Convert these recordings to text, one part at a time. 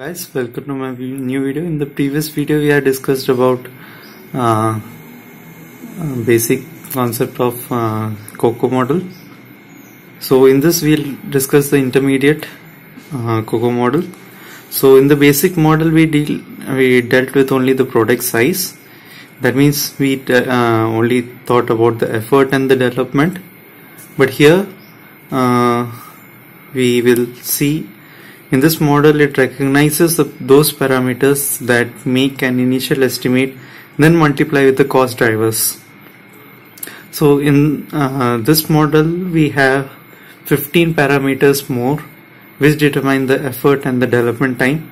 guys welcome to my new video. In the previous video we had discussed about uh, uh, basic concept of uh, COCOMO model. So in this we'll discuss the intermediate uh, COCOMO model. So in the basic model we deal we dealt with only the product size. That means we uh, only thought about the effort and the development. But here uh, we will see in this model, it recognizes those parameters that make an initial estimate, then multiply with the cost drivers. So in uh, this model, we have 15 parameters more, which determine the effort and the development time.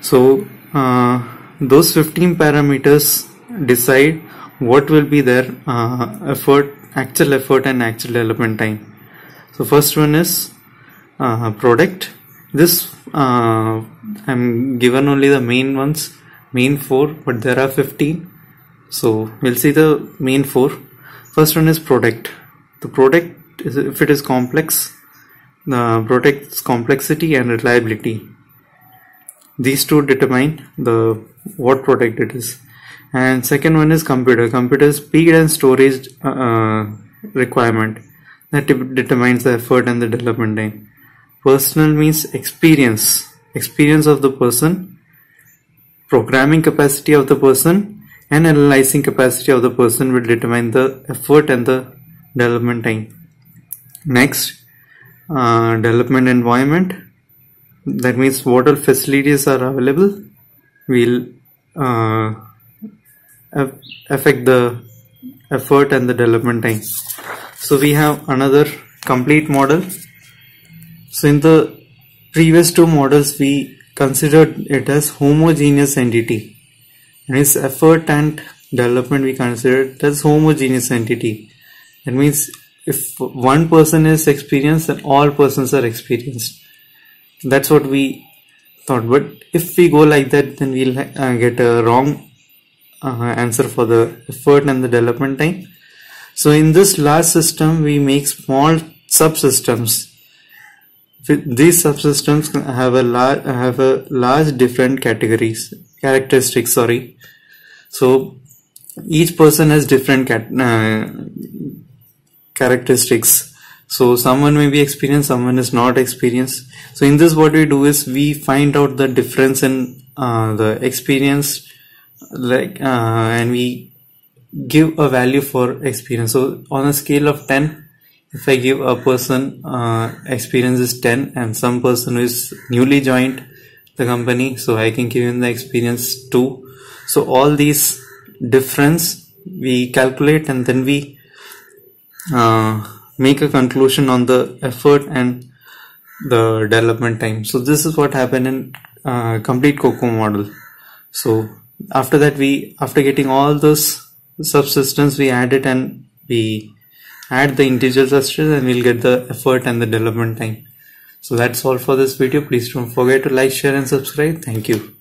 So uh, those 15 parameters decide what will be their uh, effort, actual effort and actual development time. So first one is uh, product this uh, I'm given only the main ones main four but there are 15 so we'll see the main four. First one is product the product is if it is complex the product's complexity and reliability. These two determine the what product it is. And second one is computer. Computer speed and storage uh, requirement. That determines the effort and the development time Personal means experience, experience of the person, programming capacity of the person, and analyzing capacity of the person will determine the effort and the development time. Next, uh, development environment. That means what all facilities are available will uh, affect the effort and the development time. So we have another complete model so in the previous two models, we considered it as homogeneous entity. And its effort and development we considered as homogeneous entity. That means if one person is experienced, then all persons are experienced. That's what we thought. But if we go like that, then we'll uh, get a wrong uh, answer for the effort and the development time. So in this large system, we make small subsystems these subsystems have a large have a large different categories characteristics. Sorry, so each person has different cat, uh, characteristics. So someone may be experienced, someone is not experienced. So in this, what we do is we find out the difference in uh, the experience, like, uh, and we give a value for experience. So on a scale of ten, if I give a person uh, experience is 10 and some person who is newly joined the company so I can give him the experience 2 so all these difference we calculate and then we uh, make a conclusion on the effort and the development time. So this is what happened in uh, complete COCOMO model. So after that we after getting all those subsystems we add it and we add the integers as and we'll get the effort and the development time. So that's all for this video. Please don't forget to like, share and subscribe. Thank you.